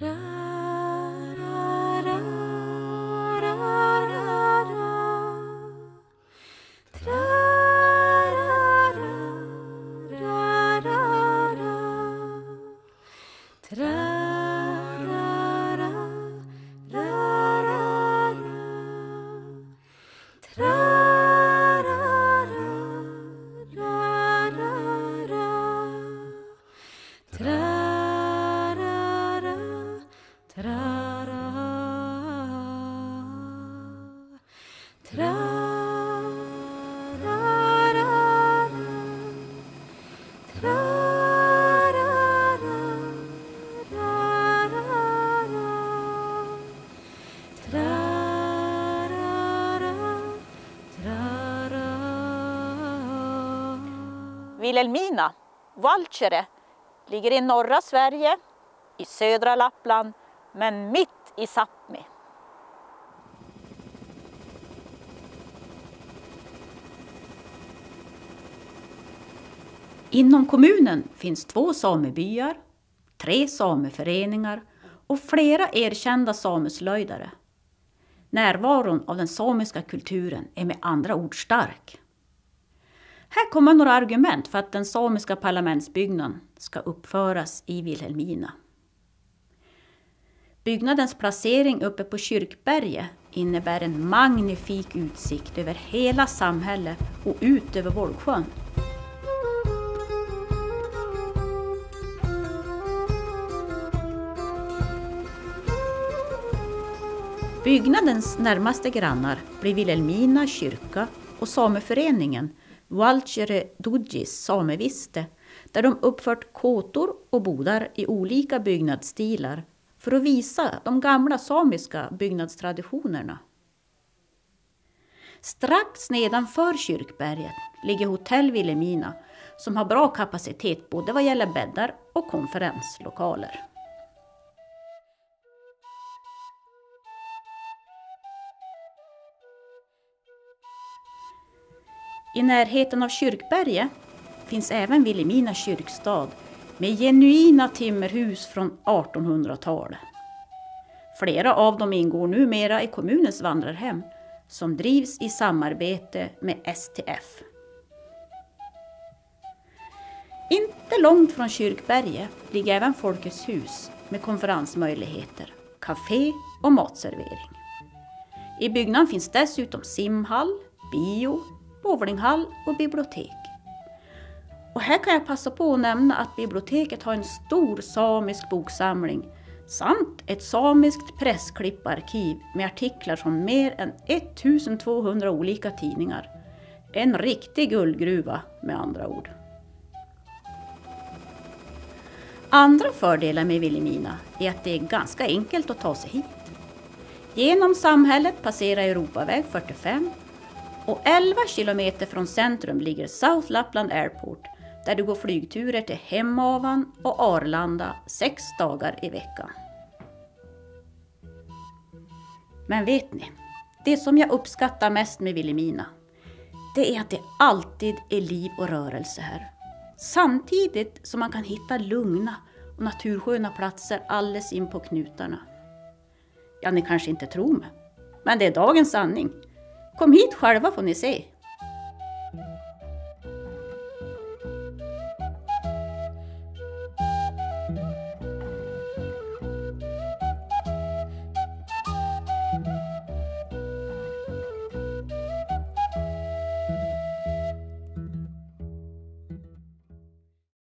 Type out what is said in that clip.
ra. Vilhelmina, Valtjere ligger i norra Sverige, i södra Lappland, men mitt i Sápmi. Inom kommunen finns två samebyar, tre sameföreningar och flera erkända sameslöjdare. Närvaron av den samiska kulturen är med andra ord stark. Här kommer några argument för att den samiska parlamentsbyggnaden ska uppföras i Vilhelmina. Byggnadens placering uppe på Kyrkberget innebär en magnifik utsikt över hela samhället och ut över Volgsjön. Byggnadens närmaste grannar blir Vilhelmina kyrka och sameföreningen Valchere Dudjis sameviste där de uppfört kåtor och bodar i olika byggnadsstilar för att visa de gamla samiska byggnadstraditionerna. Strax nedanför kyrkberget ligger hotell Vilhelmina som har bra kapacitet både vad gäller bäddar och konferenslokaler. I närheten av Kyrkberget finns även Vilhelmina kyrkstad med genuina timmerhus från 1800-talet. Flera av dem ingår numera i kommunens vandrarhem som drivs i samarbete med STF. Inte långt från Kyrkberget ligger även Folkets hus med konferensmöjligheter, café och matservering. I byggnaden finns dessutom simhall, bio, bowlinghall och bibliotek. Och här kan jag passa på att nämna att biblioteket har en stor samisk boksamling samt ett samiskt pressklipparkiv med artiklar från mer än 1200 olika tidningar. En riktig guldgruva med andra ord. Andra fördelar med Vilhelmina är att det är ganska enkelt att ta sig hit. Genom samhället passerar Europaväg 45 och 11 kilometer från centrum ligger South Lapland Airport där det går flygturer till Hemavan och Arlanda sex dagar i veckan. Men vet ni, det som jag uppskattar mest med Vilhelmina, det är att det alltid är liv och rörelse här. Samtidigt som man kan hitta lugna och natursköna platser alldeles in på knutarna. Ja, ni kanske inte tror mig, men det är dagens sanning. Kom hit själva får ni se.